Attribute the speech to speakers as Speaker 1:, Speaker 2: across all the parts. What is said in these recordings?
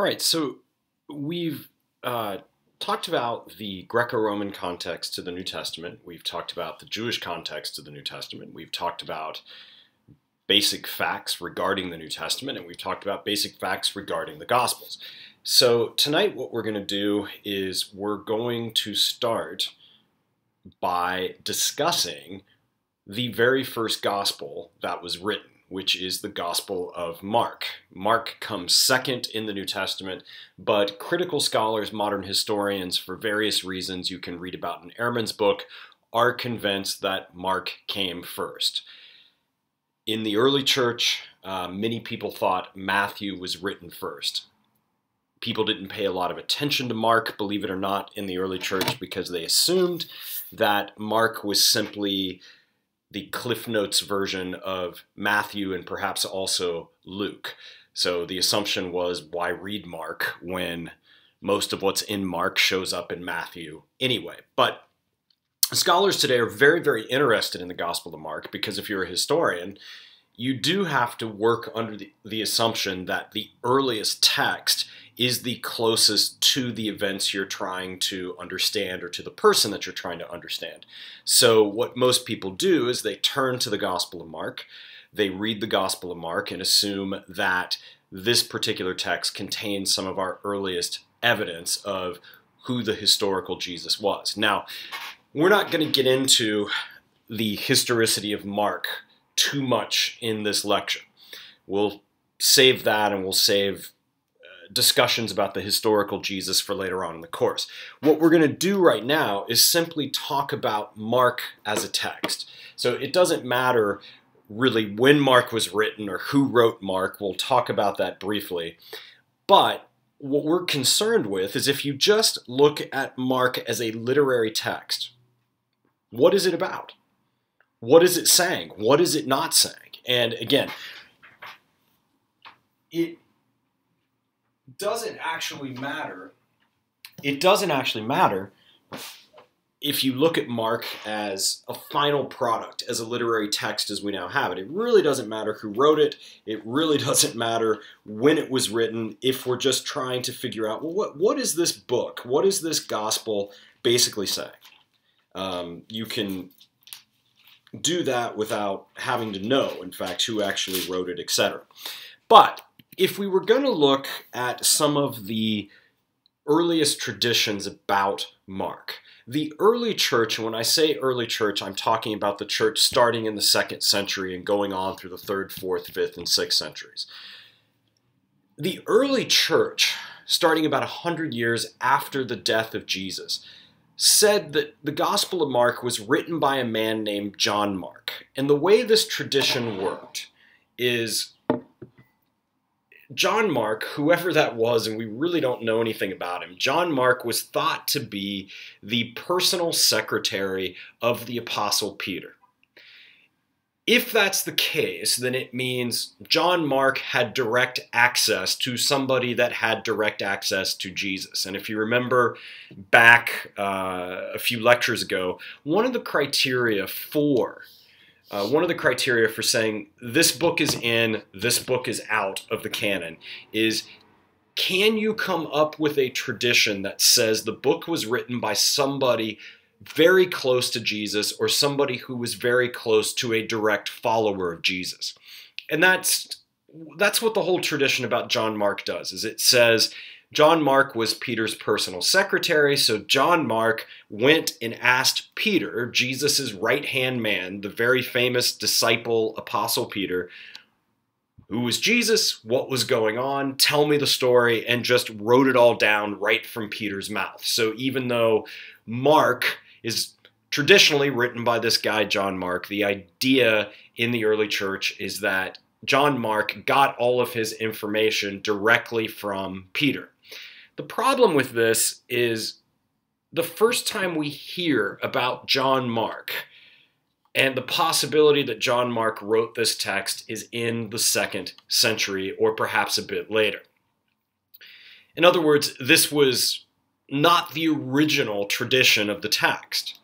Speaker 1: All right, so we've uh, talked about the Greco Roman context to the New Testament. We've talked about the Jewish context to the New Testament. We've talked about basic facts regarding the New Testament, and we've talked about basic facts regarding the Gospels. So tonight, what we're going to do is we're going to start by discussing the very first Gospel that was written which is the Gospel of Mark. Mark comes second in the New Testament, but critical scholars, modern historians, for various reasons you can read about in Ehrman's book, are convinced that Mark came first. In the early church, uh, many people thought Matthew was written first. People didn't pay a lot of attention to Mark, believe it or not, in the early church because they assumed that Mark was simply the Cliff Notes version of Matthew and perhaps also Luke. So the assumption was why read Mark when most of what's in Mark shows up in Matthew anyway. But scholars today are very, very interested in the Gospel of Mark because if you're a historian, you do have to work under the, the assumption that the earliest text is the closest to the events you're trying to understand or to the person that you're trying to understand. So, what most people do is they turn to the Gospel of Mark, they read the Gospel of Mark, and assume that this particular text contains some of our earliest evidence of who the historical Jesus was. Now, we're not going to get into the historicity of Mark too much in this lecture. We'll save that and we'll save discussions about the historical Jesus for later on in the course. What we're going to do right now is simply talk about Mark as a text. So it doesn't matter really when Mark was written or who wrote Mark. We'll talk about that briefly. But what we're concerned with is if you just look at Mark as a literary text, what is it about? What is it saying? What is it not saying? And again, it doesn't actually matter. It doesn't actually matter if you look at Mark as a final product, as a literary text as we now have it. It really doesn't matter who wrote it. It really doesn't matter when it was written if we're just trying to figure out, well, what, what is this book? What is this gospel basically saying? Um, you can do that without having to know, in fact, who actually wrote it, etc. But if we were going to look at some of the earliest traditions about Mark, the early church, and when I say early church, I'm talking about the church starting in the second century and going on through the third, fourth, fifth, and sixth centuries. The early church, starting about 100 years after the death of Jesus, said that the Gospel of Mark was written by a man named John Mark. And the way this tradition worked is John Mark, whoever that was, and we really don't know anything about him, John Mark was thought to be the personal secretary of the Apostle Peter. If that's the case, then it means John Mark had direct access to somebody that had direct access to Jesus. And if you remember back uh, a few lectures ago, one of the criteria for uh, one of the criteria for saying this book is in, this book is out of the canon is can you come up with a tradition that says the book was written by somebody very close to Jesus or somebody who was very close to a direct follower of Jesus? And that's that's what the whole tradition about John Mark does is it says John Mark was Peter's personal secretary, so John Mark went and asked Peter, Jesus' right hand man, the very famous disciple apostle Peter, who was Jesus, what was going on, tell me the story, and just wrote it all down right from Peter's mouth. So even though Mark is traditionally written by this guy, John Mark, the idea in the early church is that John Mark got all of his information directly from Peter. The problem with this is the first time we hear about John Mark and the possibility that John Mark wrote this text is in the second century or perhaps a bit later. In other words, this was not the original tradition of the text.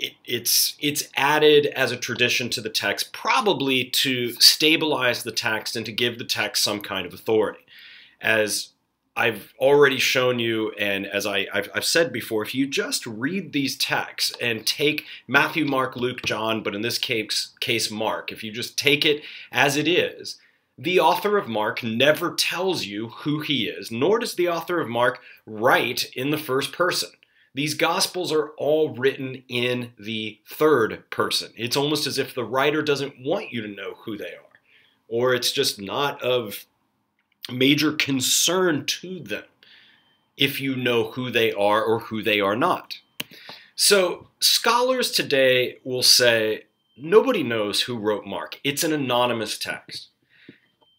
Speaker 1: It, it's it's added as a tradition to the text, probably to stabilize the text and to give the text some kind of authority. As I've already shown you, and as I, have I've said before, if you just read these texts and take Matthew, Mark, Luke, John, but in this case, case Mark, if you just take it as it is, the author of Mark never tells you who he is, nor does the author of Mark write in the first person. These Gospels are all written in the third person. It's almost as if the writer doesn't want you to know who they are, or it's just not of major concern to them if you know who they are or who they are not. So, scholars today will say nobody knows who wrote Mark, it's an anonymous text.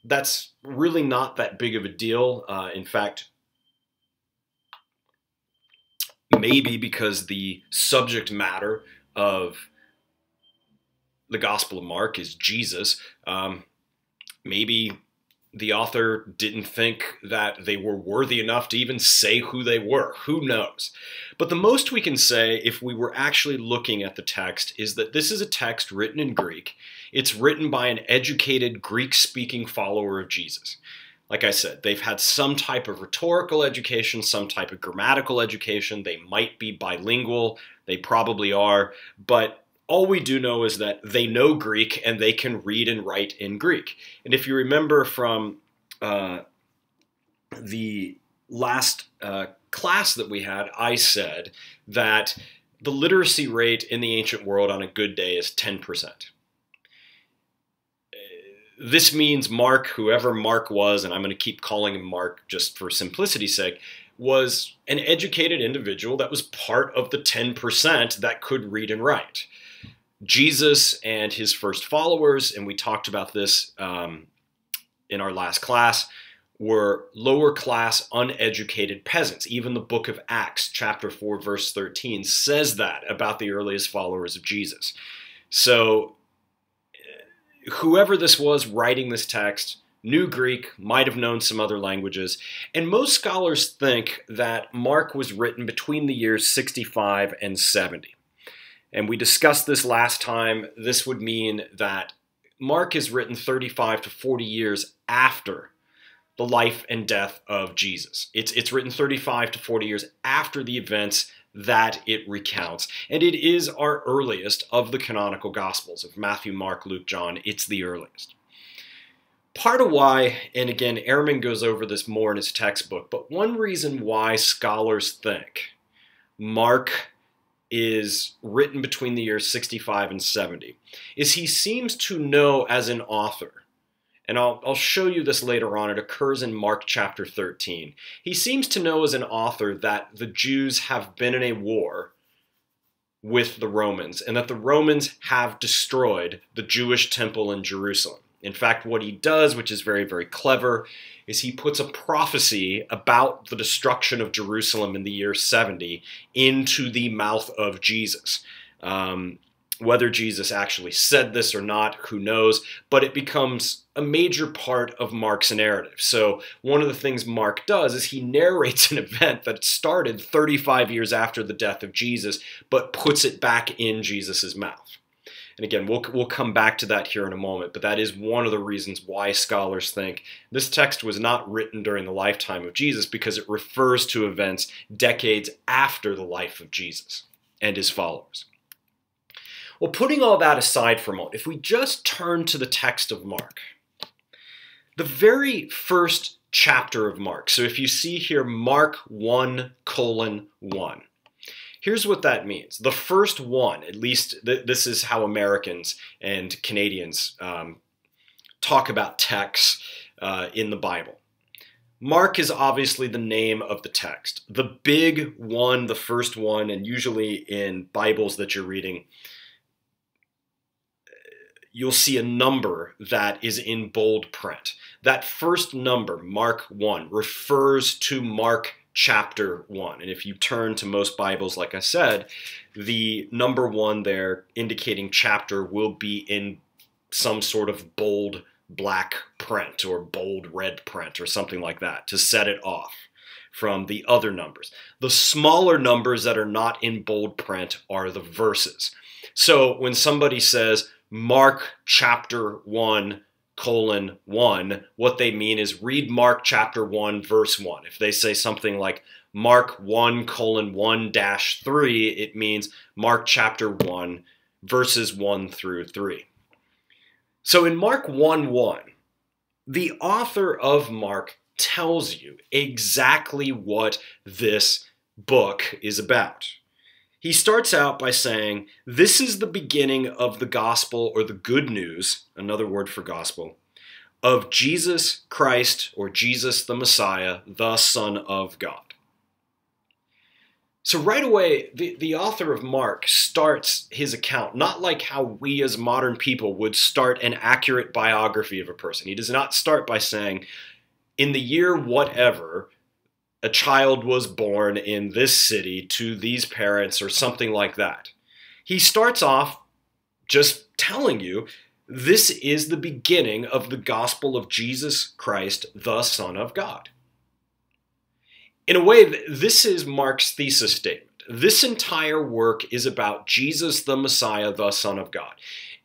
Speaker 1: That's really not that big of a deal. Uh, in fact, maybe because the subject matter of the Gospel of Mark is Jesus, um, maybe the author didn't think that they were worthy enough to even say who they were. Who knows? But the most we can say, if we were actually looking at the text, is that this is a text written in Greek. It's written by an educated Greek speaking follower of Jesus. Like I said, they've had some type of rhetorical education, some type of grammatical education. They might be bilingual, they probably are, but all we do know is that they know Greek and they can read and write in Greek. And if you remember from uh, the last uh, class that we had, I said that the literacy rate in the ancient world on a good day is 10%. Uh, this means Mark, whoever Mark was, and I'm going to keep calling him Mark just for simplicity's sake, was an educated individual that was part of the 10% that could read and write. Jesus and his first followers, and we talked about this um, in our last class, were lower class, uneducated peasants. Even the book of Acts, chapter 4, verse 13, says that about the earliest followers of Jesus. So, whoever this was writing this text knew Greek, might have known some other languages, and most scholars think that Mark was written between the years 65 and 70. And we discussed this last time. This would mean that Mark is written 35 to 40 years after the life and death of Jesus. It's, it's written 35 to 40 years after the events that it recounts. And it is our earliest of the canonical Gospels of Matthew, Mark, Luke, John. It's the earliest. Part of why, and again, Ehrman goes over this more in his textbook, but one reason why scholars think Mark is written between the years 65 and 70 is he seems to know as an author and I'll, I'll show you this later on. It occurs in Mark chapter 13. He seems to know as an author that the Jews have been in a war with the Romans and that the Romans have destroyed the Jewish temple in Jerusalem. In fact, what he does, which is very, very clever, is he puts a prophecy about the destruction of Jerusalem in the year 70 into the mouth of Jesus. Um, whether Jesus actually said this or not, who knows, but it becomes a major part of Mark's narrative. So, one of the things Mark does is he narrates an event that started 35 years after the death of Jesus, but puts it back in Jesus' mouth. And again, we'll, we'll come back to that here in a moment, but that is one of the reasons why scholars think this text was not written during the lifetime of Jesus because it refers to events decades after the life of Jesus and his followers. Well, putting all that aside for a moment, if we just turn to the text of Mark, the very first chapter of Mark, so if you see here Mark 1 colon 1, Here's what that means. The first one, at least th- this is how Americans and Canadians um, talk about texts uh, in the Bible. Mark is obviously the name of the text. The big one, the first one, and usually in Bibles that you're reading, you'll see a number that is in bold print. That first number, Mark 1, refers to Mark chapter 1. And if you turn to most Bibles, like I said, the number 1 there indicating chapter will be in some sort of bold black print or bold red print or something like that to set it off from the other numbers. The smaller numbers that are not in bold print are the verses. So when somebody says Mark chapter 1 colon 1, what they mean is read Mark chapter 1, verse 1. If they say something like Mark 1 colon 1 dash 3, it means Mark chapter 1, verses 1 through 3. So in Mark 1 1, the author of Mark tells you exactly what this book is about. He starts out by saying, This is the beginning of the gospel or the good news, another word for gospel, of Jesus Christ or Jesus the Messiah, the Son of God. So, right away, the, the author of Mark starts his account not like how we as modern people would start an accurate biography of a person. He does not start by saying, in the year whatever, a child was born in this city to these parents or something like that. He starts off just telling you this is the beginning of the gospel of Jesus Christ, the Son of God. In a way, this is Mark's thesis statement. This entire work is about Jesus, the Messiah, the Son of God.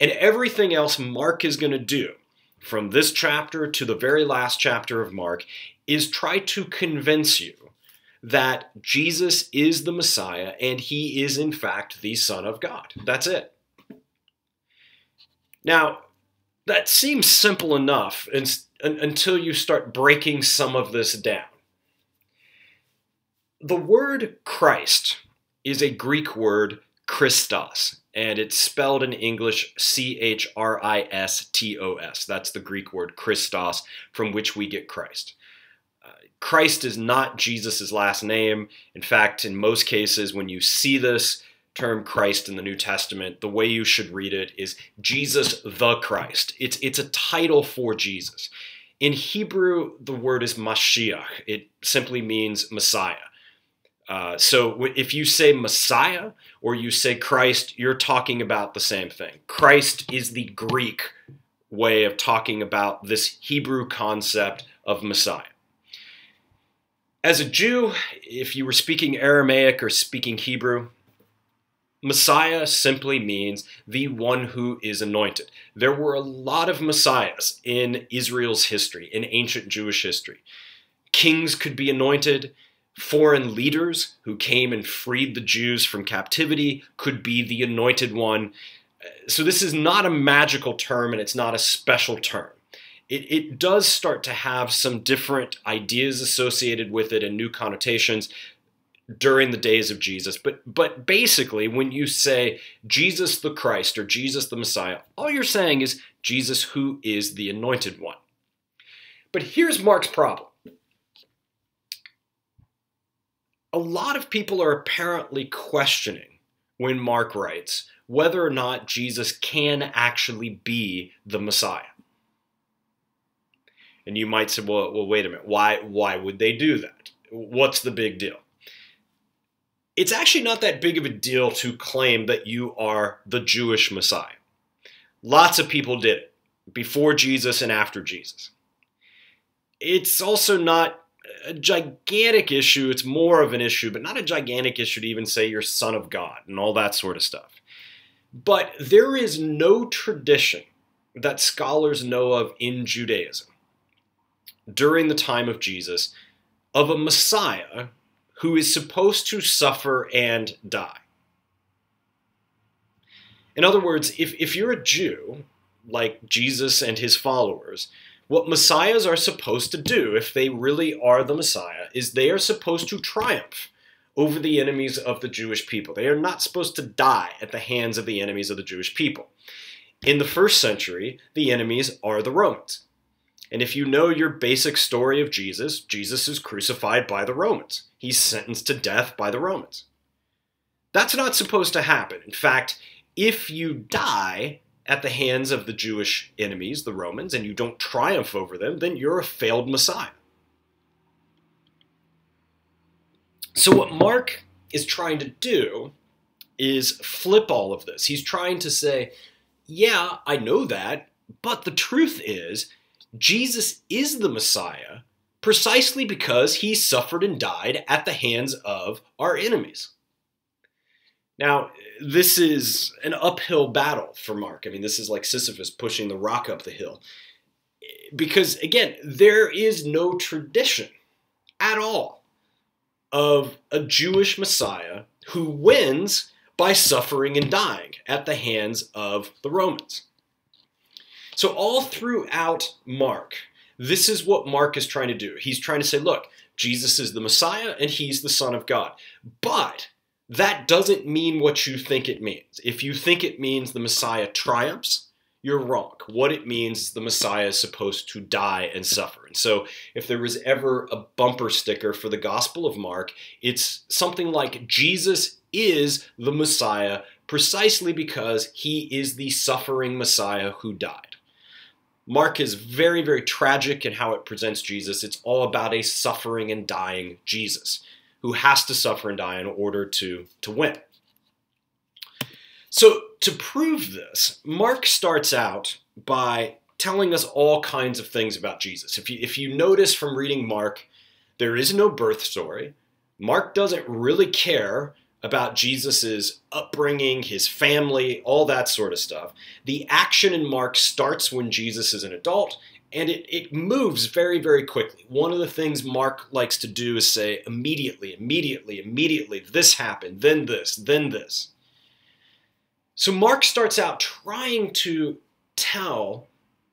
Speaker 1: And everything else Mark is going to do, from this chapter to the very last chapter of Mark, is try to convince you that Jesus is the Messiah and he is, in fact, the Son of God. That's it. Now, that seems simple enough until you start breaking some of this down. The word Christ is a Greek word, Christos, and it's spelled in English C H R I S T O S. That's the Greek word Christos, from which we get Christ. Christ is not Jesus' last name. In fact, in most cases, when you see this term Christ in the New Testament, the way you should read it is Jesus the Christ. It's, it's a title for Jesus. In Hebrew, the word is Mashiach. It simply means Messiah. Uh, so if you say Messiah or you say Christ, you're talking about the same thing. Christ is the Greek way of talking about this Hebrew concept of Messiah. As a Jew, if you were speaking Aramaic or speaking Hebrew, Messiah simply means the one who is anointed. There were a lot of messiahs in Israel's history, in ancient Jewish history. Kings could be anointed, foreign leaders who came and freed the Jews from captivity could be the anointed one. So, this is not a magical term and it's not a special term it, it does start to have some different ideas associated with it and new connotations during the days of Jesus. But but basically, when you say Jesus the Christ or Jesus the Messiah, all you're saying is Jesus who is the anointed one. But here's Mark's problem. A lot of people are apparently questioning when Mark writes whether or not Jesus can actually be the Messiah. And you might say, well, well, wait a minute. Why, why would they do that? What's the big deal? It's actually not that big of a deal to claim that you are the Jewish Messiah. Lots of people did it before Jesus and after Jesus. It's also not a gigantic issue. It's more of an issue, but not a gigantic issue to even say you're son of God and all that sort of stuff. But there is no tradition that scholars know of in Judaism during the time of Jesus of a Messiah who is supposed to suffer and die. In other words, if, if you're a Jew, like Jesus and his followers, what messiahs are supposed to do, if they really are the Messiah, is they are supposed to triumph over the enemies of the Jewish people. They are not supposed to die at the hands of the enemies of the Jewish people. In the first century, the enemies are the Romans. And if you know your basic story of Jesus, Jesus is crucified by the Romans. He's sentenced to death by the Romans. That's not supposed to happen. In fact, if you die at the hands of the Jewish enemies, the Romans, and you don't triumph over them, then you're a failed Messiah. So, what Mark is trying to do is flip all of this. He's trying to say, yeah, I know that, but the truth is, Jesus is the Messiah precisely because he suffered and died at the hands of our enemies. Now, this is an uphill battle for Mark. I mean, this is like Sisyphus pushing the rock up the hill. because again, there is no tradition at all of a Jewish Messiah who wins by suffering and dying at the hands of the Romans. So, all throughout Mark, this is what Mark is trying to do. He's trying to say, look, Jesus is the Messiah and he's the Son of God. But that doesn't mean what you think it means. If you think it means the Messiah triumphs, you're wrong. What it means is the Messiah is supposed to die and suffer. And so, if there was ever a bumper sticker for the Gospel of Mark, it's something like Jesus is the Messiah precisely because he is the suffering Messiah who died. Mark is very, very tragic in how it presents Jesus. It's all about a suffering and dying Jesus who has to suffer and die in order to, to win. So, to prove this, Mark starts out by telling us all kinds of things about Jesus. If you, if you notice from reading Mark, there is no birth story. Mark doesn't really care about Jesus's upbringing, his family, all that sort of stuff. The action in Mark starts when Jesus is an adult and it, it moves very, very quickly. One of the things Mark likes to do is say immediately, immediately, immediately, this happened, then this, then this. So Mark starts out trying to tell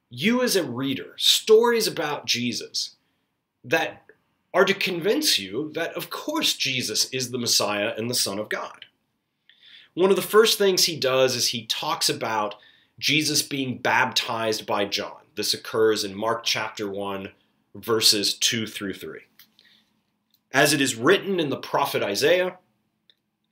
Speaker 1: you as a reader stories about Jesus that are to convince you that, of course, Jesus is the Messiah and the Son of God. One of the first things he does is he talks about Jesus being baptized by John. This occurs in Mark chapter 1, verses 2 through 3. As it is written in the prophet Isaiah,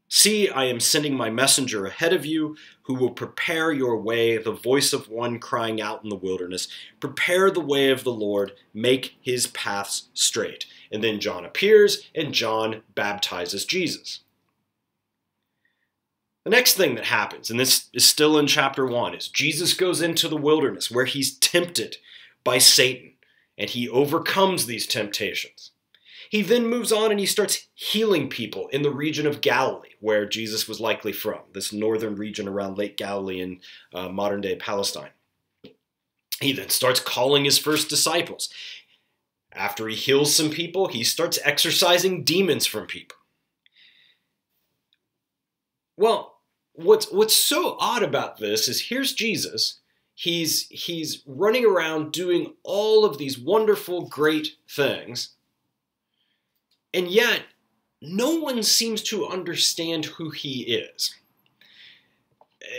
Speaker 1: See, I am sending my messenger ahead of you, who will prepare your way, the voice of one crying out in the wilderness. Prepare the way of the Lord, make his paths straight. And then John appears, and John baptizes Jesus. The next thing that happens, and this is still in chapter 1, is Jesus goes into the wilderness where he's tempted by Satan, and he overcomes these temptations. He then moves on and he starts healing people in the region of Galilee, where Jesus was likely from, this northern region around Lake Galilee in uh, modern day Palestine. He then starts calling his first disciples. After he heals some people, he starts exorcising demons from people. Well, what's what's so odd about this is here's Jesus. He's he's running around doing all of these wonderful, great things and yet, no one seems to understand who he is.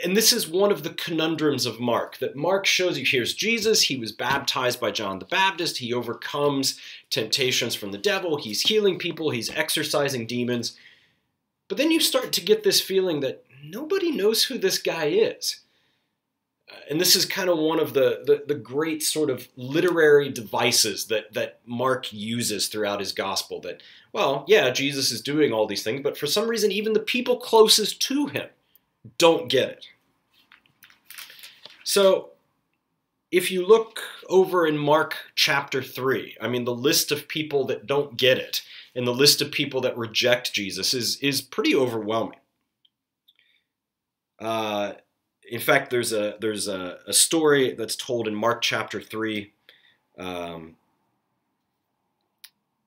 Speaker 1: And this is one of the conundrums of Mark that Mark shows you here's Jesus, he was baptized by John the Baptist, he overcomes temptations from the devil, he's healing people, he's exorcising demons. But then you start to get this feeling that nobody knows who this guy is uh, and this is kind of one of the, the, the great sort of literary devices that that Mark uses throughout his gospel. That well, yeah, Jesus is doing all these things, but for some reason, even the people closest to him don't get it. So, if you look over in Mark chapter 3, I mean, the list of people that don't get it and the list of people that reject Jesus is, is pretty overwhelming. Uh, in fact, there's a there's a, a story that's told in Mark chapter three, um,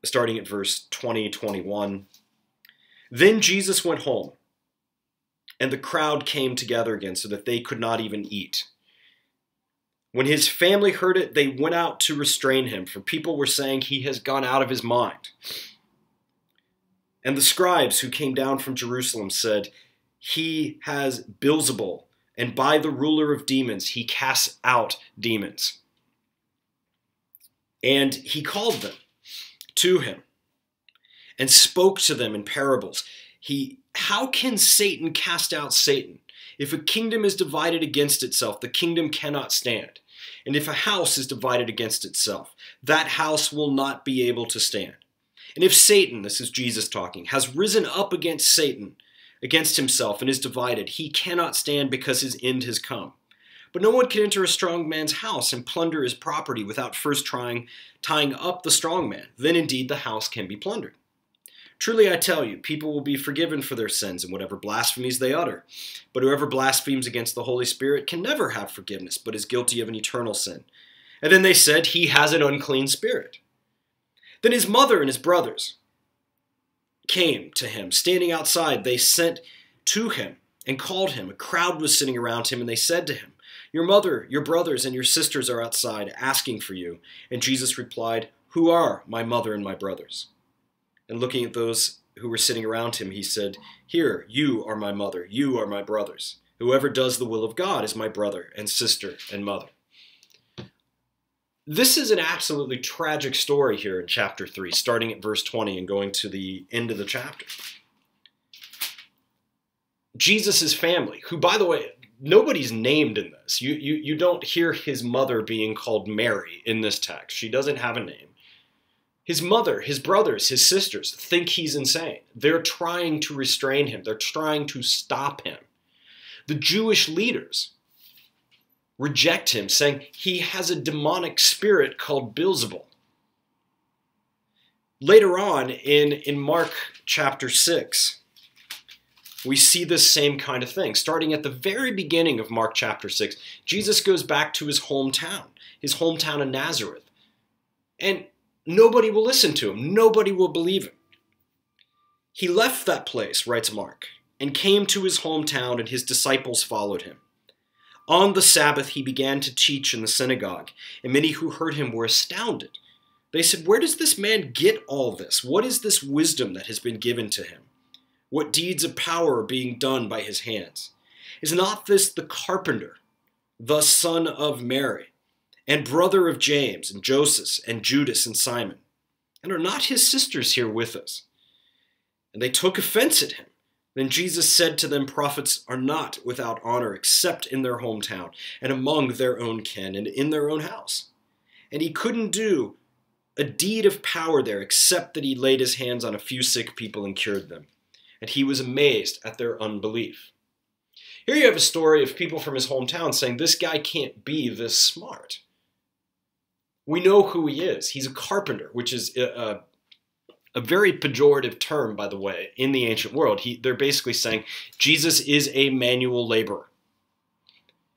Speaker 1: starting at verse 20, 21. Then Jesus went home, and the crowd came together again so that they could not even eat. When his family heard it, they went out to restrain him, for people were saying he has gone out of his mind. And the scribes who came down from Jerusalem said, He has Beelzebul and by the ruler of demons he casts out demons. And he called them to him and spoke to them in parables. He how can Satan cast out Satan? If a kingdom is divided against itself, the kingdom cannot stand. And if a house is divided against itself, that house will not be able to stand. And if Satan, this is Jesus talking, has risen up against Satan, against himself and is divided. He cannot stand because his end has come. But no one can enter a strong man's house and plunder his property without first trying tying up the strong man. Then indeed the house can be plundered. Truly I tell you, people will be forgiven for their sins and whatever blasphemies they utter. But whoever blasphemes against the Holy Spirit can never have forgiveness, but is guilty of an eternal sin. And then they said, He has an unclean spirit. Then his mother and his brothers came to him. Standing outside, they sent to him and called him. A crowd was sitting around him, and they said to him, Your mother, your brothers, and your sisters are outside asking for you. And Jesus replied, Who are my mother and my brothers? And looking at those who were sitting around him, he said, Here, you are my mother, you are my brothers. Whoever does the will of God is my brother and sister and mother. This is an absolutely tragic story here in chapter 3, starting at verse 20 and going to the end of the chapter. Jesus' family, who, by the way, nobody's named in this. You, you, you don't hear his mother being called Mary in this text. She doesn't have a name. His mother, his brothers, his sisters think he's insane. They're trying to restrain him, they're trying to stop him. The Jewish leaders reject him, saying he has a demonic spirit called Beelzebul. Later on in, in Mark chapter 6, we see this same kind of thing. Starting at the very beginning of Mark chapter 6, Jesus goes back to his hometown, his hometown of Nazareth. And nobody will listen to him, nobody will believe him. He left that place, writes Mark, and came to his hometown, and his disciples followed him. On the Sabbath, he began to teach in the synagogue, and many who heard him were astounded. They said, Where does this man get all this? What is this wisdom that has been given to him? What deeds of power are being done by his hands? Is not this the carpenter, the son of Mary, and brother of James, and Joseph, and Judas, and Simon? And are not his sisters here with us? And they took offense at him. Then Jesus said to them, Prophets are not without honor except in their hometown, and among their own kin, and in their own house. And he couldn't do a deed of power there except that he laid his hands on a few sick people and cured them and he was amazed at their unbelief. Here you have a story of people from his hometown saying, This guy can't be this smart. We know who he is. He's a carpenter, which is a, a, very pejorative term, by the way, in the ancient world. He, they're basically saying Jesus is a manual laborer.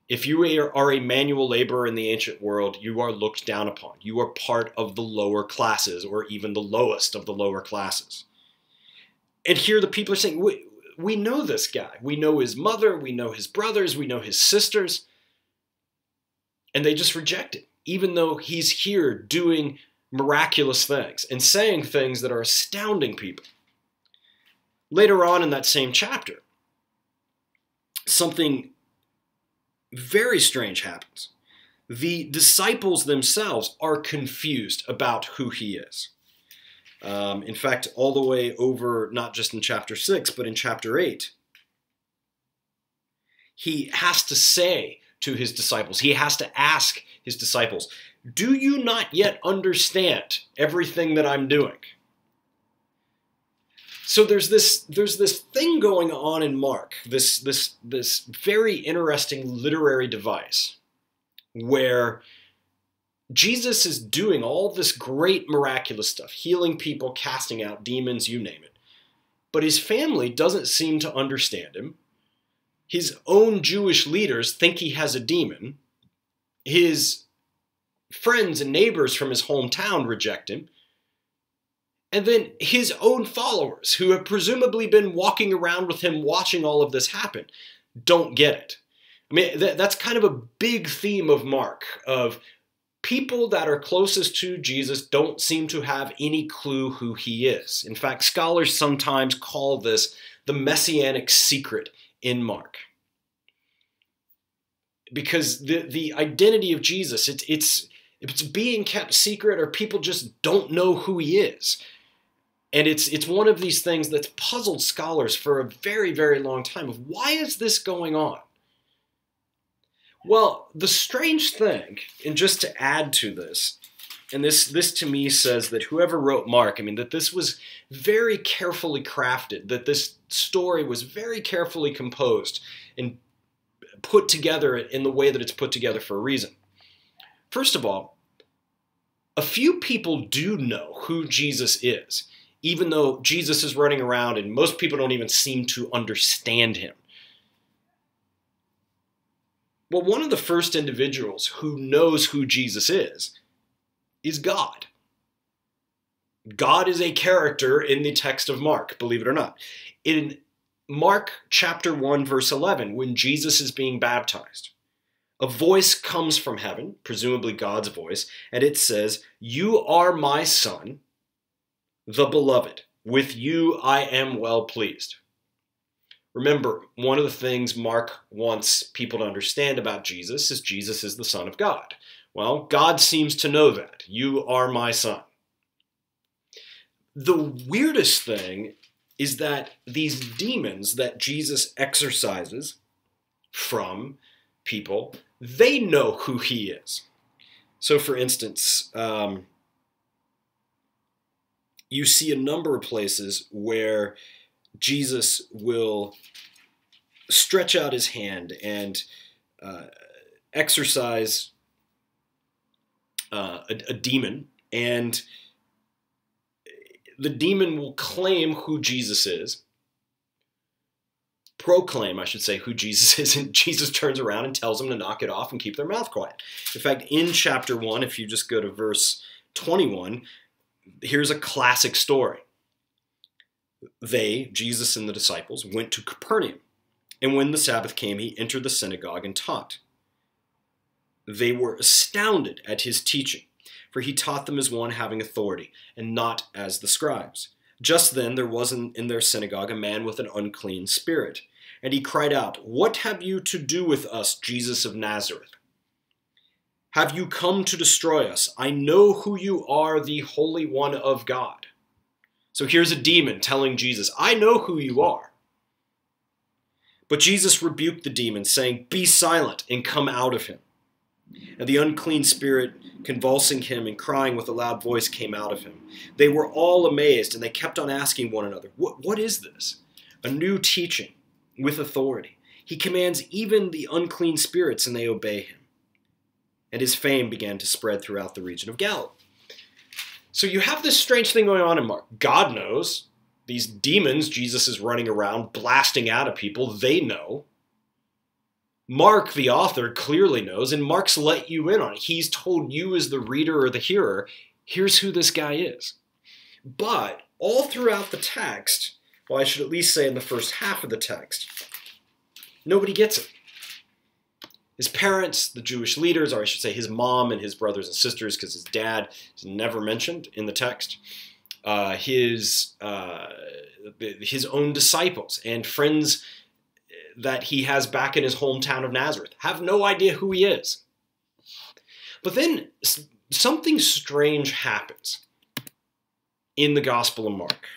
Speaker 1: If you are a manual laborer in the ancient world, you are looked down upon. You are part of the lower classes, or even the lowest of the lower classes. And here the people are saying, we, we know this guy. We know his mother, we know his brothers, we know his sisters. And they just reject it, even though he's here doing miraculous things and saying things that are astounding people. Later on in that same chapter, something very strange happens. The disciples themselves are confused about who he is. Um, in fact, all the way over, not just in chapter 6, but in chapter 8, he has to say to his disciples, he has to ask his disciples, Do you not yet understand everything that I'm doing? So there's this there's this thing going on in Mark, this this this very interesting literary device where Jesus is doing all this great miraculous stuff, healing people, casting out demons, you name it. But his family doesn't seem to understand him. His own Jewish leaders think he has a demon. His friends and neighbors from his hometown reject him. And then his own followers, who have presumably been walking around with him watching all of this happen, don't get it. I mean, that's kind of a big theme of Mark, of people that are closest to Jesus don't seem to have any clue who he is. In fact, scholars sometimes call this the messianic secret in Mark. Because the, the identity of Jesus, it's, it's, it's being kept secret or people just don't know who he is. And it's, it's one of these things that's puzzled scholars for a very, very long time of why is this going on? Well, the strange thing, and just to add to this, and this this to me says that whoever wrote Mark, I mean that this was very carefully crafted, that this story was very carefully composed and put together in the way that it's put together for a reason. First of all, a few people do know who Jesus is, even though Jesus is running around and most people don't even seem to understand him. Well, one of the first individuals who knows who Jesus is is God. God is a character in the text of Mark, believe it or not. In Mark chapter 1, verse 11, when Jesus is being baptized, a voice comes from heaven, presumably God's voice, and it says, You are my son, the beloved. With you I am well pleased. Remember, one of the things Mark wants people to understand about Jesus is Jesus is the Son of God. Well, God seems to know that. You are my son. The weirdest thing is that these demons that Jesus exorcises from people, they know who he is. So, for instance, um, you see a number of places where Jesus will stretch out his hand and uh, exorcise uh, a, a demon, and the demon will claim who Jesus is, proclaim, I should say, who Jesus is, and Jesus turns around and tells them to knock it off and keep their mouth quiet. In fact, in chapter 1, if you just go to verse 21, here's a classic story. They, Jesus and the disciples, went to Capernaum, and when the Sabbath came, he entered the synagogue and taught. They were astounded at his teaching for he taught them as one having authority, and not as the scribes. Just then there was in, in, their synagogue a man with an unclean spirit, and he cried out, What have you to do with us, Jesus of Nazareth? Have you come to destroy us? I know who you are, the Holy One of God. So here's a demon telling Jesus, I know who you are. But Jesus rebuked the demon, saying, Be silent and come out of him. And the unclean spirit, convulsing him and crying with a loud voice, came out of him. They were all amazed, and they kept on asking one another, What, what is this? A new teaching with authority. He commands even the unclean spirits, and they obey him. And his fame began to spread throughout the region of Galilee. So you have this strange thing going on in Mark. God knows. These demons Jesus is running around blasting out of people, they know. Mark, the author, clearly knows, and Mark's let you in on it. He's told you, as the reader or the hearer, here's who this guy is. But all throughout the text, well, I should at least say in the first half of the text, nobody gets it. His parents, the Jewish leaders, or I should say his mom and his brothers and sisters, because his dad is never mentioned in the text, uh, his, uh, his own disciples and friends that he has back in his hometown of Nazareth. Have no idea who he is. But then something strange happens in the Gospel of Mark.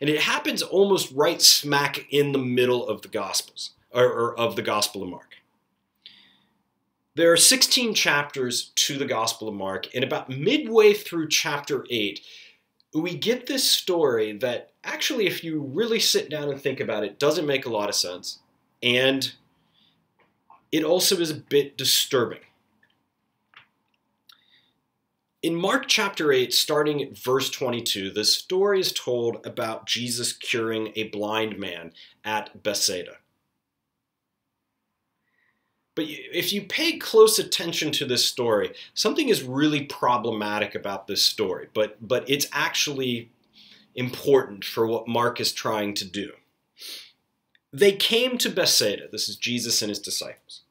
Speaker 1: And it happens almost right smack in the middle of the Gospels, or, or of the Gospel of Mark. There are 16 chapters to the Gospel of Mark, and about midway through chapter 8, we get this story that actually, if you really sit down and think about it, doesn't make a lot of sense and it also is a bit disturbing. In Mark chapter 8, starting at verse 22, the story is told about Jesus curing a blind man at Bethsaida. But if you pay close attention to this story, something is really problematic about this story, but, but it's actually important for what Mark is trying to do. They came to Bethsaida. This is Jesus and his disciples.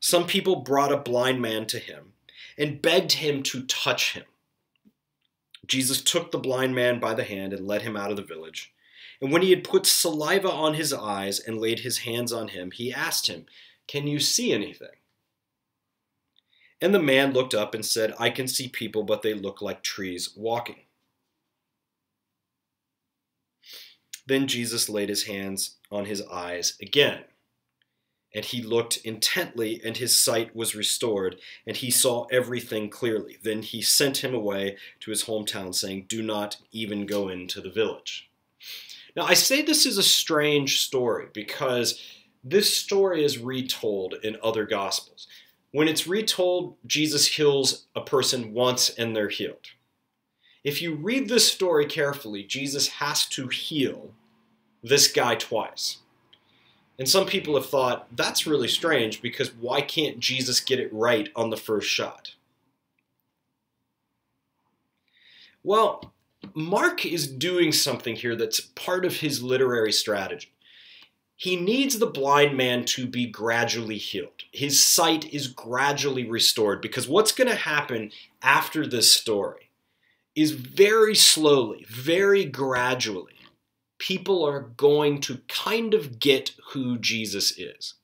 Speaker 1: Some people brought a blind man to him and begged him to touch him. Jesus took the blind man by the hand and led him out of the village. And when he had put saliva on his eyes and laid his hands on him, he asked him, Can you see anything? And the man looked up and said, I can see people, but they look like trees walking. Then Jesus laid his hands on his eyes again. And he looked intently, and his sight was restored, and he saw everything clearly. Then he sent him away to his hometown, saying, Do not even go into the village. Now, I say this is a strange story because this story is retold in other gospels. When it's retold, Jesus heals a person once and they're healed. If you read this story carefully, Jesus has to heal this guy twice. And some people have thought that's really strange because why can't Jesus get it right on the first shot? Well, Mark is doing something here that's part of his literary strategy. He needs the blind man to be gradually healed. His sight is gradually restored because what's going to happen after this story is very slowly, very gradually, people are going to kind of get who Jesus is.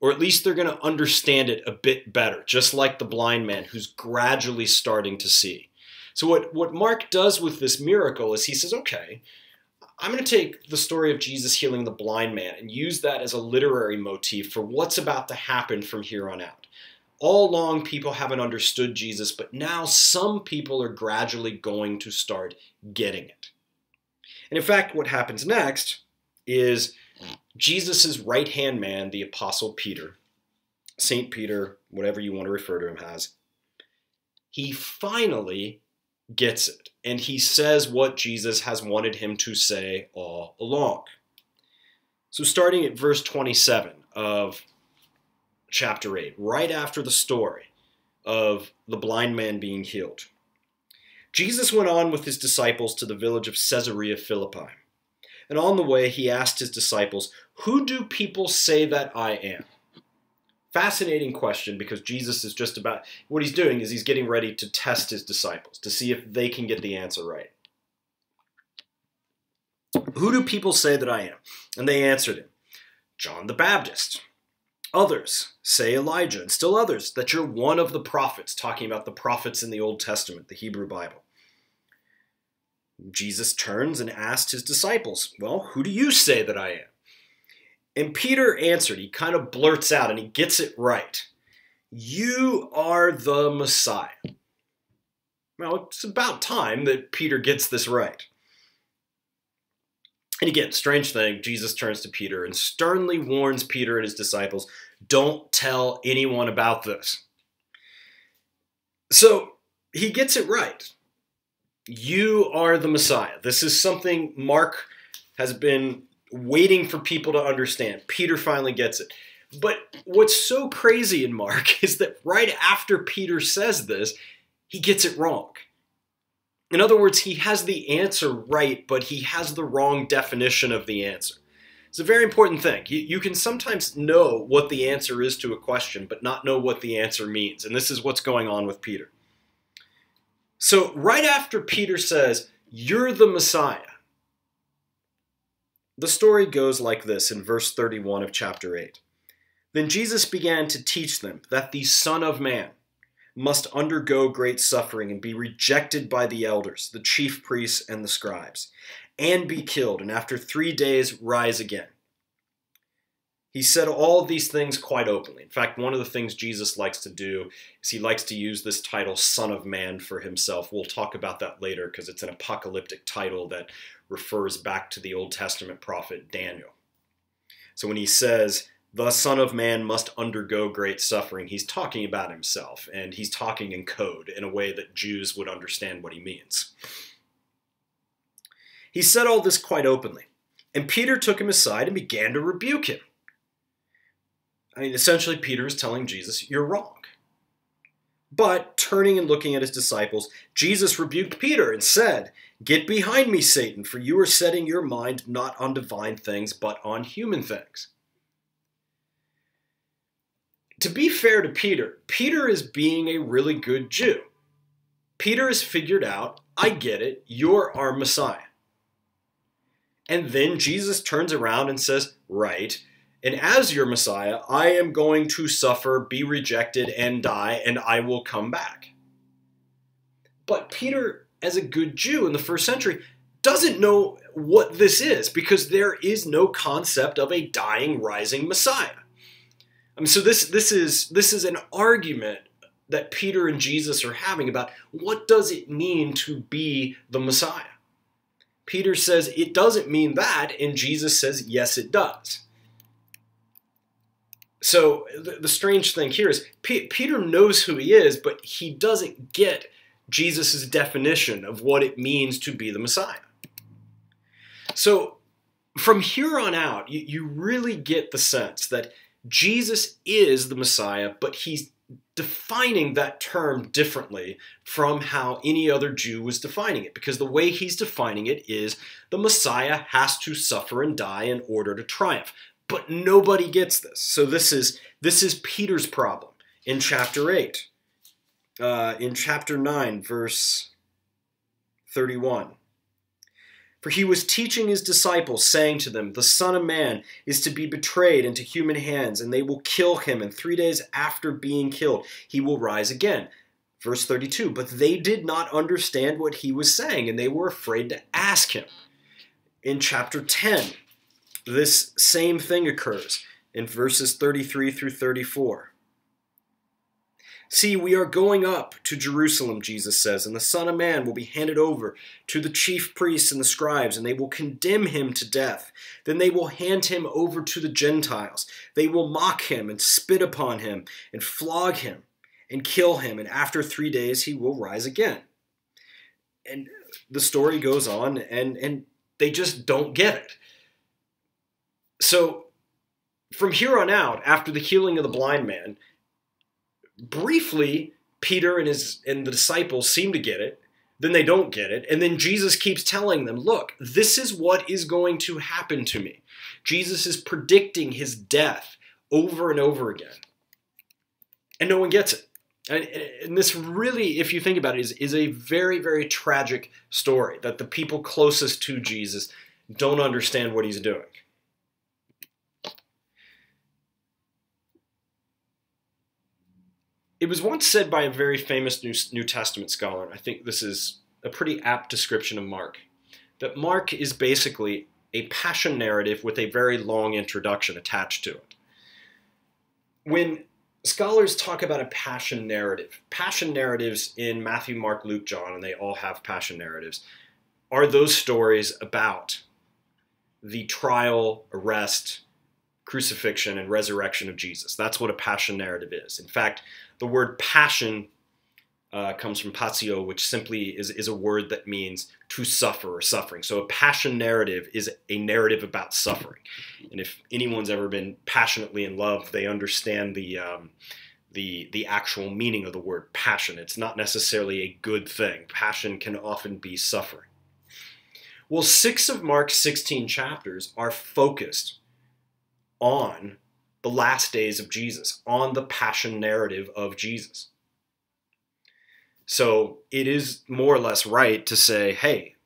Speaker 1: Or at least they're going to understand it a bit better, just like the blind man who's gradually starting to see. So, what, what Mark does with this miracle is he says, okay, I'm going to take the story of Jesus healing the blind man and use that as a literary motif for what's about to happen from here on out. All along, people haven't understood Jesus, but now some people are gradually going to start getting it. And in fact, what happens next is Jesus' right hand man, the Apostle Peter, St. Peter, whatever you want to refer to him as, he finally gets it. And he says what Jesus has wanted him to say all along. So, starting at verse 27 of chapter 8, right after the story of the blind man being healed, Jesus went on with his disciples to the village of Caesarea Philippi. And on the way, he asked his disciples, Who do people say that I am? Fascinating question because Jesus is just about what he's doing is he's getting ready to test his disciples to see if they can get the answer right. Who do people say that I am? And they answered him, John the Baptist. Others say Elijah, and still others that you're one of the prophets, talking about the prophets in the Old Testament, the Hebrew Bible. Jesus turns and asked his disciples, Well, who do you say that I am? And Peter answered, he kind of blurts out and he gets it right. You are the Messiah. Well, it's about time that Peter gets this right. And again, strange thing, Jesus turns to Peter and sternly warns Peter and his disciples don't tell anyone about this. So he gets it right. You are the Messiah. This is something Mark has been waiting for people to understand. Peter finally gets it. But what's so crazy in Mark is that right after Peter says this, he gets it wrong. In other words, he has the answer right, but he has the wrong definition of the answer. It's a very important thing. You, you, can sometimes know what the answer is to a question, but not know what the answer means. And this is what's going on with Peter. So, right after Peter says, You're the Messiah, the story goes like this in verse 31 of chapter 8. Then Jesus began to teach them that the Son of Man must undergo great suffering and be rejected by the elders, the chief priests, and the scribes, and be killed, and after three days rise again. He said all these things quite openly. In fact, one of the things Jesus likes to do is he likes to use this title, Son of Man, for himself. We'll talk about that later because it's an apocalyptic title that refers back to the Old Testament prophet Daniel. So when he says, the Son of Man must undergo great suffering, he's talking about himself, and he's talking in code in a way that Jews would understand what he means. He said all this quite openly, and Peter took him aside and began to rebuke him. I mean, essentially, Peter is telling Jesus, You're wrong. But turning and looking at his disciples, Jesus rebuked Peter and said, Get behind me, Satan, for you are setting your mind not on divine things, but on human things. To be fair to Peter, Peter is being a really good Jew. Peter has figured out, I get it, you're our Messiah. And then Jesus turns around and says, Right, and as your Messiah, I am going to suffer, be rejected, and die, and I will come back. But Peter, as a good Jew in the first century, doesn't know what this is because there is no concept of a dying, rising Messiah. I mean, so this this is this is an argument that Peter and Jesus are having about what does it mean to be the Messiah. Peter says it doesn't mean that, and Jesus says yes, it does. So the, the strange thing here is P- Peter knows who he is, but he doesn't get Jesus' definition of what it means to be the Messiah. So from here on out, you, you really get the sense that Jesus is the Messiah, but he's defining that term differently from how any other Jew was defining it, because the way he's defining it is the Messiah has to suffer and die in order to triumph. But nobody gets this. So this is this is Peter's problem in chapter 8. Uh, in chapter 9, verse 31. For he was teaching his disciples, saying to them, The Son of Man is to be betrayed into human hands, and they will kill him, and three days after being killed, he will rise again. Verse 32 But they did not understand what he was saying, and they were afraid to ask him. In chapter 10, this same thing occurs in verses 33 through 34. See, we are going up to Jerusalem, Jesus says, and the Son of Man will be handed over to the chief priests and the scribes, and they will condemn him to death. Then they will hand him over to the Gentiles. They will mock him and spit upon him and flog him and kill him, and after three days he will rise again. And the story goes on, and, and they just don't get it. So, from here on out, after the healing of the blind man, briefly, Peter and his and the disciples seem to get it. Then they don't get it. And then Jesus keeps telling them, look, this is what is going to happen to me. Jesus is predicting his death over and over again. And no one gets it. And, and, this really, if you think about it, is, is a very, very tragic story that the people closest to Jesus don't understand what he's doing. It was once said by a very famous New, New Testament scholar, and I think this is a pretty apt description of Mark, that Mark is basically a passion narrative with a very long introduction attached to it. When scholars talk about a passion narrative, passion narratives in Matthew, Mark, Luke, John, and they all have passion narratives, are those stories about the trial, arrest, crucifixion, and resurrection of Jesus. That's what a passion narrative is. In fact, the word passion uh, comes from passio, which simply is, is a word that means to suffer or suffering. So a passion narrative is a narrative about suffering. And if anyone's ever been passionately in love, they understand the um, the the actual meaning of the word passion. It's not necessarily a good thing. Passion can often be suffering. Well, six of Mark's 16 chapters are focused on the last days of Jesus, on the passion narrative of Jesus. So it is more or less right to say, hey,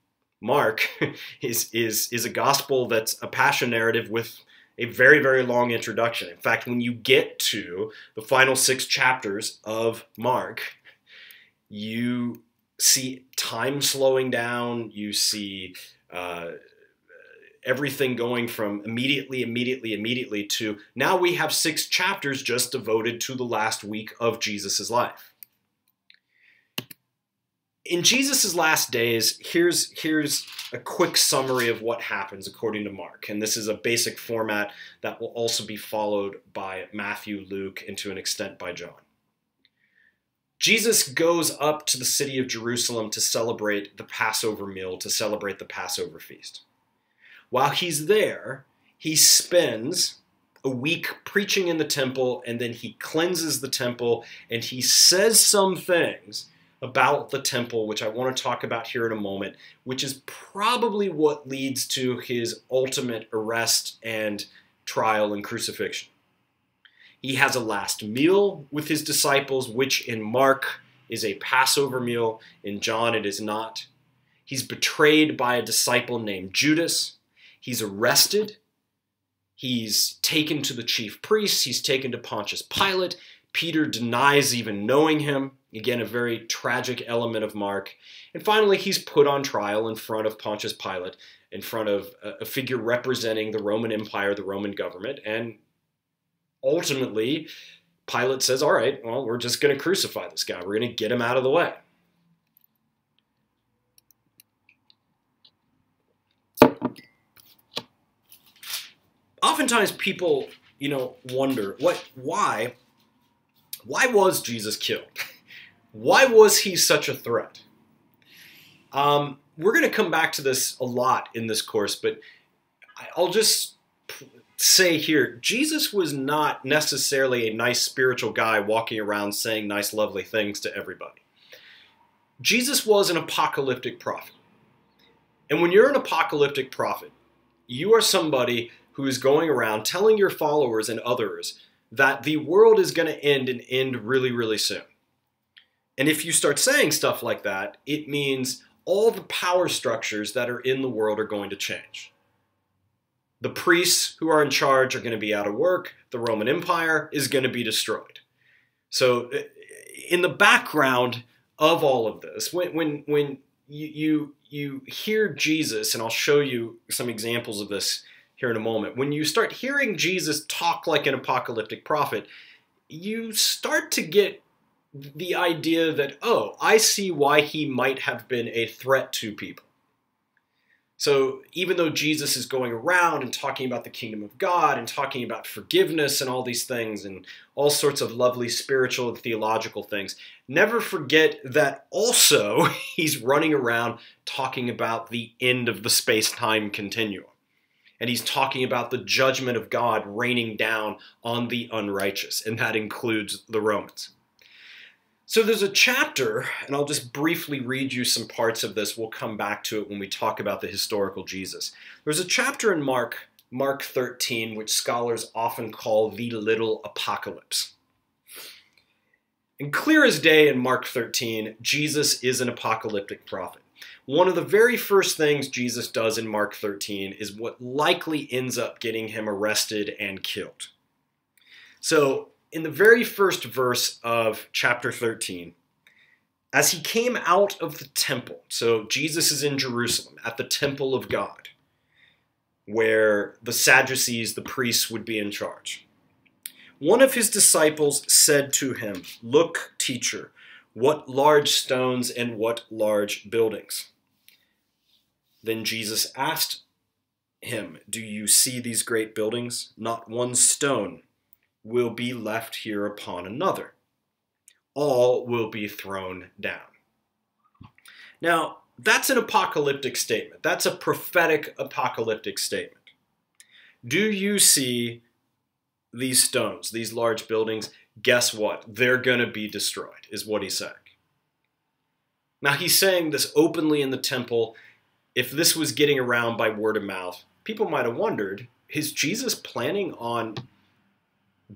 Speaker 1: Mark is, is, is a gospel that's a passion narrative with a very, very long introduction. In fact, when you get to the final six chapters of Mark, you see time slowing down, you see uh, everything going from immediately, immediately, immediately to now we have six chapters just devoted to the last week of Jesus' life. In Jesus' last days, here's, here's a quick summary of what happens according to Mark. And this is a basic format that will also be followed by Matthew, Luke, and to an extent by John. Jesus goes up to the city of Jerusalem to celebrate the Passover meal, to celebrate the Passover feast. While he's there, he spends a week preaching in the temple and then he cleanses the temple and he says some things about the temple, which I want to talk about here in a moment, which is probably what leads to his ultimate arrest and trial and crucifixion. He has a last meal with his disciples, which in Mark is a Passover meal, in John it is not. He's betrayed by a disciple named Judas. He's arrested. He's taken to the chief priests. He's taken to Pontius Pilate. Peter denies even knowing him. Again, a very tragic element of Mark. And finally, he's put on trial in front of Pontius Pilate, in front of a figure representing the Roman Empire, the Roman government. And ultimately, Pilate says, All right, well, we're just going to crucify this guy. We're going to get him out of the way. Oftentimes people, you know, wonder what, why, why was Jesus killed? Why was he such a threat? Um, we're going to come back to this a lot in this course, but I'll just say here Jesus was not necessarily a nice spiritual guy walking around saying nice, lovely things to everybody. Jesus was an apocalyptic prophet. And when you're an apocalyptic prophet, you are somebody who is going around telling your followers and others that the world is going to end and end really, really soon. And if you start saying stuff like that, it means all the power structures that are in the world are going to change. The priests who are in charge are going to be out of work. The Roman Empire is going to be destroyed. So, uh, in the background of all of this, when when when you you, you hear Jesus, and I'll show you some examples of this here in a moment. When you start hearing Jesus talk like an apocalyptic prophet, you start to get the idea that, oh, I see why he might have been a threat to people. So even though Jesus is going around and talking about the kingdom of God and talking about forgiveness and all these things and all sorts of lovely spiritual and theological things, never forget that also he's running around talking about the end of the space time continuum. And he's talking about the judgment of God raining down on the unrighteous, and that includes the Romans. So there's a chapter, and I'll just briefly read you some parts of this. We'll come back to it when we talk about the historical Jesus. There's a chapter in Mark, Mark 13, which scholars often call the little apocalypse. And clear as day in Mark 13, Jesus is an apocalyptic prophet. One of the very first things Jesus does in Mark 13 is what likely ends up getting him arrested and killed. So in the very first verse of chapter 13, as he came out of the temple, so Jesus is in Jerusalem at the temple of God, where the Sadducees, the priests, would be in charge. One of his disciples said to him, Look, teacher, what large stones and what large buildings. Then Jesus asked him, Do you see these great buildings? Not one stone will be left here upon another. All will be thrown down. Now, that's an apocalyptic statement. That's a prophetic apocalyptic statement. Do you see these stones, these large buildings? Guess what? They're going to be destroyed, is what he's saying. Now, he's saying this openly in the temple. If this was getting around by word of mouth, people might have wondered is Jesus planning on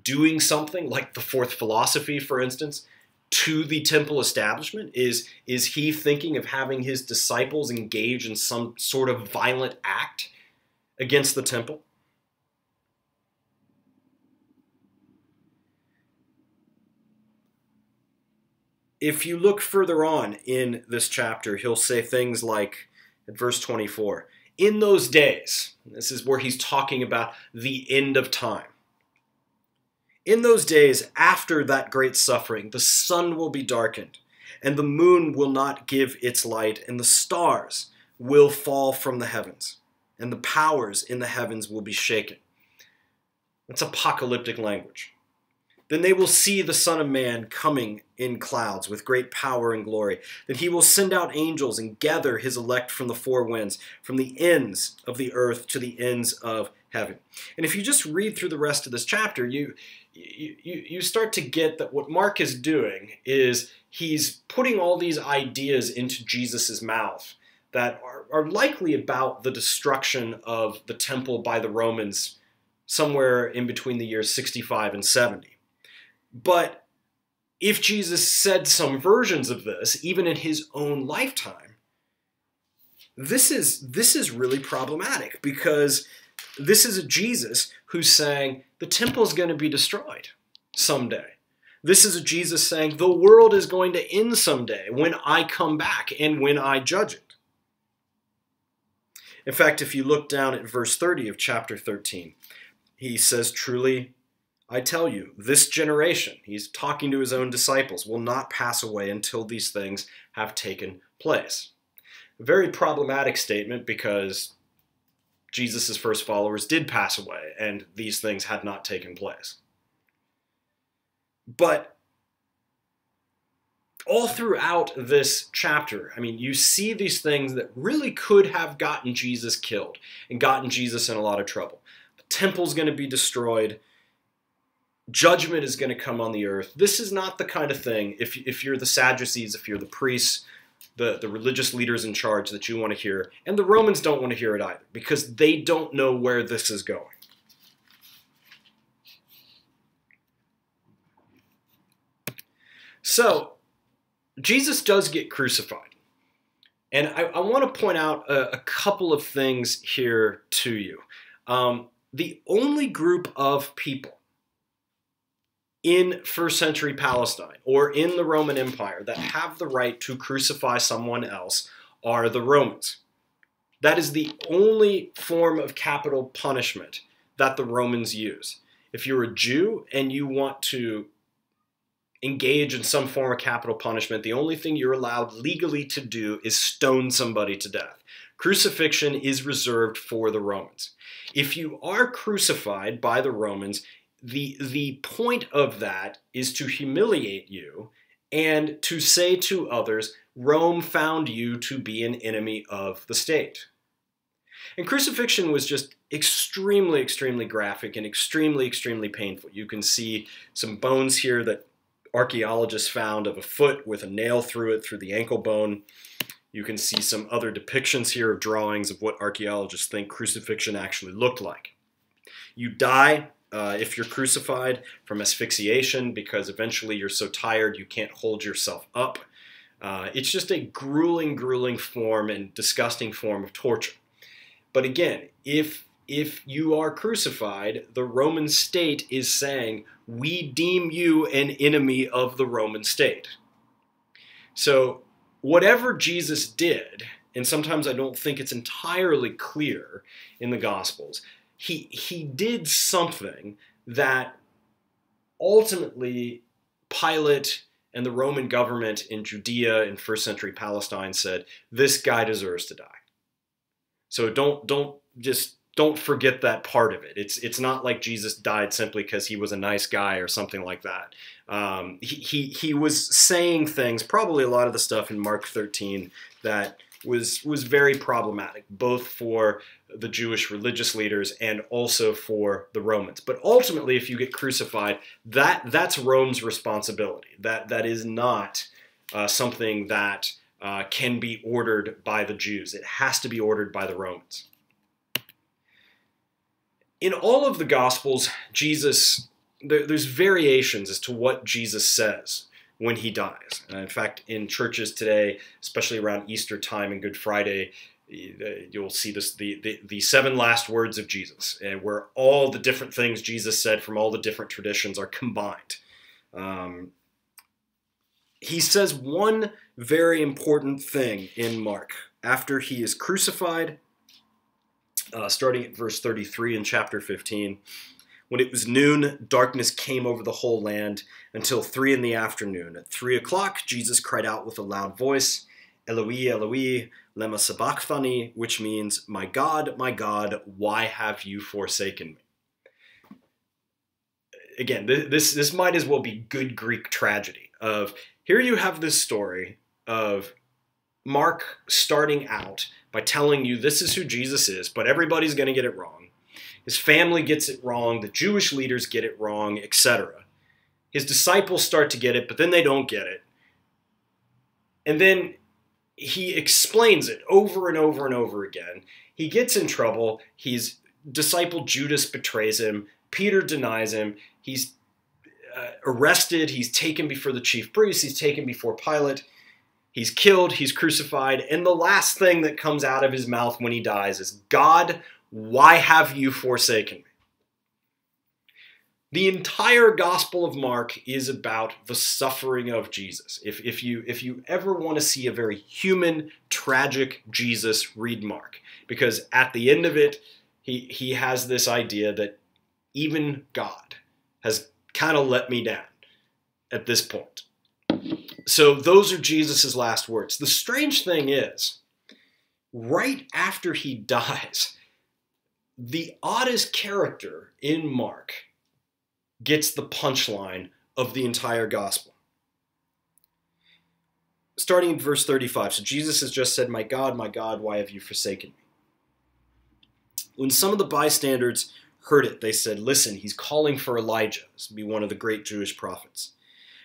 Speaker 1: doing something like the fourth philosophy, for instance, to the temple establishment? Is, is he thinking of having his disciples engage in some sort of violent act against the temple? If you look further on in this chapter, he'll say things like, at verse 24, in those days, this is where he's talking about the end of time in those days after that great suffering, the sun will be darkened, and the moon will not give its light, and the stars will fall from the heavens, and the powers in the heavens will be shaken. That's apocalyptic language. Then they will see the Son of Man coming in clouds with great power and glory. Then he will send out angels and gather his elect from the four winds, from the ends of the earth to the ends of heaven. And if you just read through the rest of this chapter, you, you, you start to get that what Mark is doing is he's putting all these ideas into Jesus' mouth that are, are likely about the destruction of the temple by the Romans somewhere in between the years 65 and 70. But if Jesus said some versions of this, even in his own lifetime, this is this is really problematic because this is a Jesus who's saying the temple is going to be destroyed someday. This is a Jesus saying the world is going to end someday when I come back and when I judge it. In fact, if you look down at verse 30 of chapter 13, he says, Truly, I tell you, this generation, he's talking to his own disciples, will not pass away until these things have taken place. A very problematic statement because Jesus' first followers did pass away and these things had not taken place. But all throughout this chapter, I mean, you see these things that really could have gotten Jesus killed and gotten Jesus in a lot of trouble. The temple's going to be destroyed. Judgment is going to come on the earth. This is not the kind of thing, if, if you're the Sadducees, if you're the priests, the, the religious leaders in charge that you want to hear. And the Romans don't want to hear it either because they don't know where this is going. So, Jesus does get crucified. And I, I want to point out a, a, couple of things here to you. Um, the only group of people in first century Palestine or in the Roman Empire that have the right to crucify someone else are the Romans. That is the only form of capital punishment that the Romans use. If you're a Jew and you want to engage in some form of capital punishment, the only thing you're allowed legally to do is stone somebody to death. Crucifixion is reserved for the Romans. If you are crucified by the Romans, the, the point of that is to humiliate you and to say to others, Rome found you to be an enemy of the state. And crucifixion was just extremely, extremely graphic and extremely, extremely painful. You can see some bones here that archaeologists found of a foot with a nail through it through the ankle bone. You can see some other depictions here of drawings of what archaeologists think crucifixion actually looked like. You die uh, if you're crucified from asphyxiation because eventually you're so tired you can't hold yourself up. Uh, it's just a grueling, grueling form and disgusting form of torture. But again, if if you are crucified, the Roman state is saying, we deem you an enemy of the Roman state. So, whatever Jesus did, and sometimes I don't think it's entirely clear in the Gospels, he, he did something that ultimately Pilate and the Roman government in Judea in first century Palestine said, this guy deserves to die. So don't don't just don't forget that part of it. It's it's not like Jesus died simply because he was a nice guy or something like that. Um, he, he he was saying things, probably a lot of the stuff in Mark 13 that was was very problematic, both for the Jewish religious leaders and also for the Romans. But ultimately, if you get crucified, that that's Rome's responsibility. That that is not uh, something that uh, can be ordered by the Jews. It has to be ordered by the Romans in all of the Gospels, Jesus, there, there's variations as to what Jesus says when he dies. Uh, in fact, in churches today, especially around Easter time and Good Friday, you'll see this the, the, the seven last words of Jesus, uh, where all the different things Jesus said from all the different traditions are combined. Um, he says one very important thing in Mark after he is crucified uh, starting at verse 33 in chapter 15. When it was noon, darkness came over the whole land until three in the afternoon. At three o'clock, Jesus cried out with a loud voice, Eloi, Eloi, lema sabachthani, which means, My God, my God, why have you forsaken me? Again, this, this might as well be good Greek tragedy of here you have this story of Mark starting out by telling you this is who Jesus is, but everybody's going to get it wrong. His family gets it wrong, the Jewish leaders get it wrong, etc. His disciples start to get it, but then they don't get it. And then he explains it over and over and over again. He gets in trouble. His disciple Judas betrays him. Peter denies him. He's uh, arrested. He's taken before the chief priest. He's taken before Pilate. He's killed, he's crucified, and the last thing that comes out of his mouth when he dies is, God, why have you forsaken me? The entire Gospel of Mark is about the suffering of Jesus. If, if, you, if you ever want to see a very human, tragic Jesus, read Mark. Because at the end of it, he, he has this idea that even God has kind of let me down at this point. So those are Jesus' last words. The strange thing is, right after he dies, the oddest character in Mark gets the punchline of the entire gospel. starting in verse 35. So Jesus has just said, My God, my God, why have you forsaken me? When some of the bystanders heard it, they said, Listen, he's calling for Elijah. This would be one of the great Jewish prophets.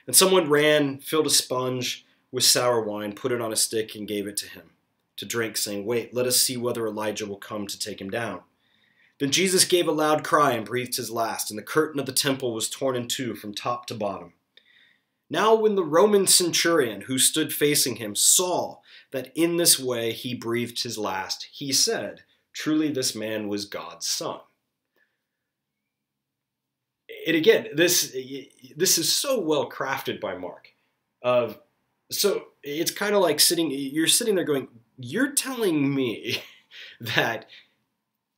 Speaker 1: And someone ran, filled a sponge with sour wine, put it on a stick, and gave it to him to drink, saying, Wait, let us see whether Elijah will come to take him down. Then Jesus gave a loud cry and breathed his last, and the curtain of the temple was torn in two from top to bottom. Now, when the Roman centurion who stood facing him saw that in this way he breathed his last, he said, Truly, this man was God's son. And again, this this is so well crafted by Mark. Of so it's kind of like sitting. You're sitting there going, "You're telling me that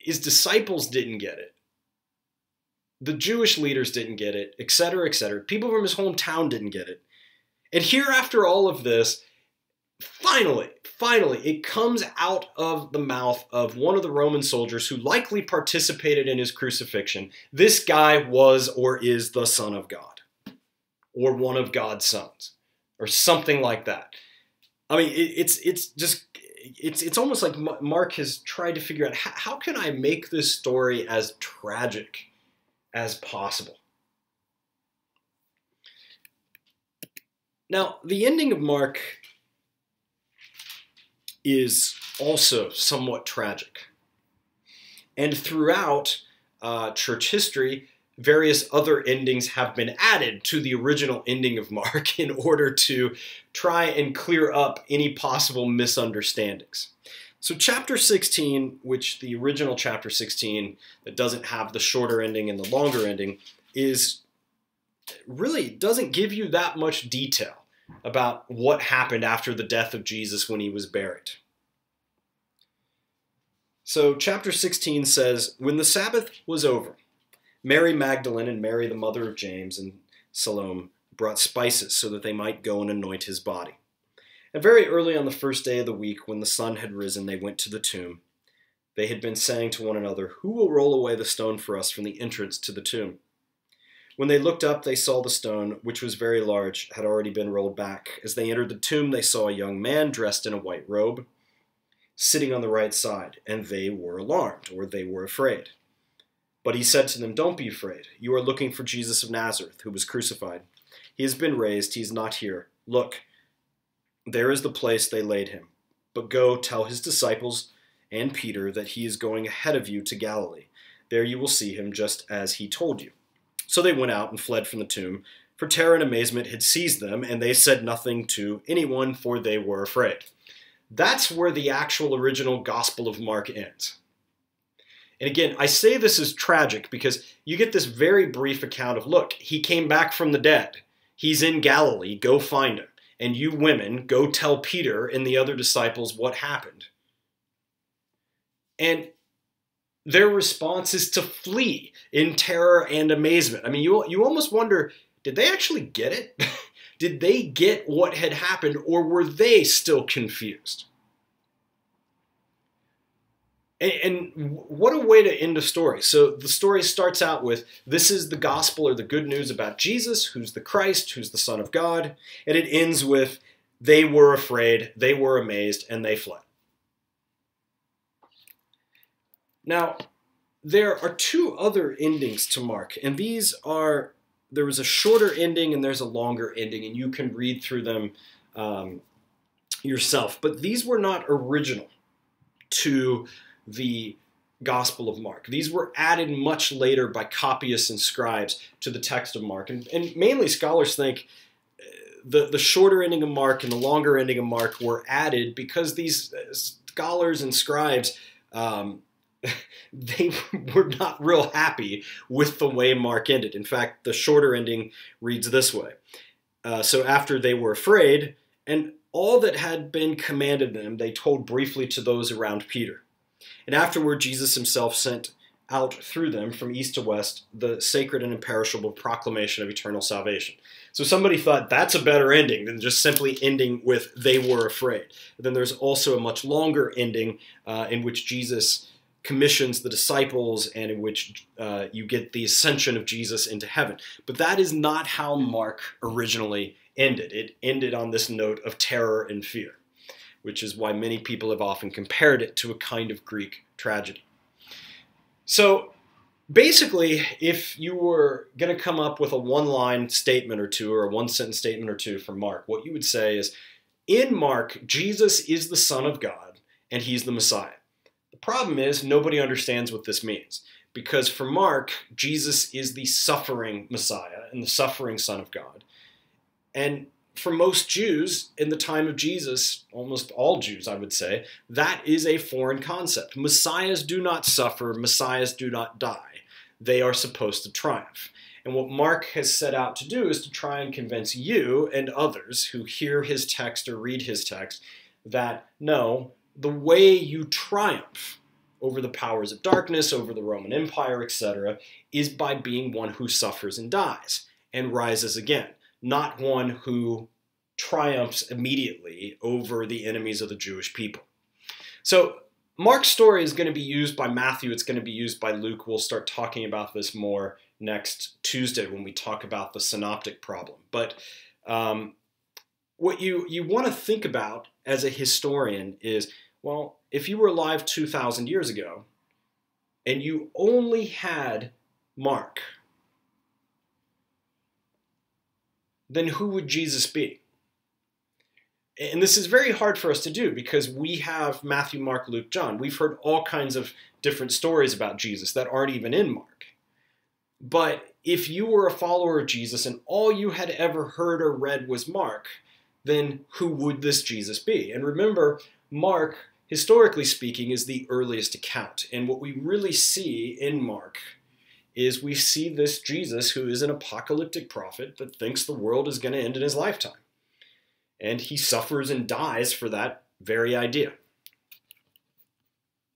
Speaker 1: his disciples didn't get it, the Jewish leaders didn't get it, etc., etc. People from his hometown didn't get it. And here, after all of this, finally, finally, it comes out of the mouth of one of the Roman soldiers who likely participated in his crucifixion. This guy was or is the Son of God, or one of God's sons, or something like that. I mean, it, it's it's just it's it's almost like Mark has tried to figure out how, how can I make this story as tragic as possible. Now, the ending of Mark is also somewhat tragic. And throughout uh, church history, various other endings have been added to the original ending of Mark in order to try and clear up any possible misunderstandings. So, chapter 16, which the original chapter 16 that doesn't have the shorter ending and the longer ending, is really doesn't give you that much detail about what happened after the death of Jesus when he was buried. So, chapter 16 says When the Sabbath was over, Mary Magdalene and Mary, the mother of James and Salome, brought spices so that they might go and anoint his body. And very early on the first day of the week, when the sun had risen, they went to the tomb. They had been saying to one another, Who will roll away the stone for us from the entrance to the tomb? When they looked up, they saw the stone, which was very large, had already been rolled back. As they entered the tomb, they saw a young man dressed in a white robe, sitting on the right side, and they were alarmed, or they were afraid. But he said to them, Don't be afraid. You are looking for Jesus of Nazareth, who was crucified. He has been raised, he is not here. Look, there is the place they laid him. But go tell his disciples and Peter that he is going ahead of you to Galilee. There you will see him just as he told you. So they went out and fled from the tomb, for terror and amazement had seized them, and they said nothing to anyone, for they were afraid. That's where the actual original Gospel of Mark ends. And again, I say this is tragic because you get this very brief account of look, he came back from the dead. He's in Galilee, go find him and you women go tell Peter and the other disciples what happened. And their response is to flee in terror and amazement. I mean, you, you almost wonder did they actually get it? did they get what had happened, or were they still confused? And, and, what a way to end a story. So the story starts out with this is the gospel or the good news about Jesus, who's the Christ, who's the Son of God. And it ends with they were afraid, they were amazed, and they fled. Now, there are two other endings to Mark, and these are there was a shorter ending and there's a longer ending, and you can read through them um, yourself. But these were not original to the Gospel of Mark. These were added much later by copyists and scribes to the text of Mark. And, and mainly scholars think uh, the, the shorter ending of Mark and the longer ending of Mark were added because these uh, scholars and scribes um, they were not real happy with the way Mark ended. In fact, the shorter ending reads this way. Uh, so after they were afraid, and all that had been commanded them, they told briefly to those around Peter. And afterward, Jesus himself sent out through them from east to west the sacred and imperishable proclamation of eternal salvation. So somebody thought that's a better ending than just simply ending with they were afraid. But then there's also a much longer ending uh, in which Jesus commissions the disciples and in which uh, you get the ascension of Jesus into heaven. But that is not how Mark originally ended. It ended on this note of terror and fear, which is why many people have often compared it to a kind of Greek tragedy. So basically, if you were going to come up with a one line statement or two, or a one sentence statement or two from Mark, what you would say is In Mark, Jesus is the Son of God and he's the Messiah. The problem is, nobody understands what this means. Because for Mark, Jesus is the suffering Messiah and the suffering Son of God. And for most Jews in the time of Jesus, almost all Jews, I would say, that is a foreign concept. Messiahs do not suffer, messiahs do not die. They are supposed to triumph. And what Mark has set out to do is to try and convince you and others who hear his text or read his text that no, the way you triumph over the powers of darkness, over the Roman Empire, etc., is by being one who suffers and dies and rises again not one who triumphs immediately over the enemies of the Jewish people. So Mark's story is going to be used by Matthew, it's going to be used by Luke. We'll start talking about this more next Tuesday when we talk about the synoptic problem. But um, what you, you want to think about as a historian is well, if you were alive 2,000 years ago and you only had Mark, then who would Jesus be? And this is very hard for us to do because we have Matthew, Mark, Luke, John. We've heard all kinds of different stories about Jesus that aren't even in Mark. But if you were a follower of Jesus and all you had ever heard or read was Mark, then who would this Jesus be? And remember, Mark, historically speaking, is the earliest account. And what we really see in Mark is we see this Jesus who is an apocalyptic prophet that thinks the world is going to end in his lifetime. And he suffers and dies for that very idea.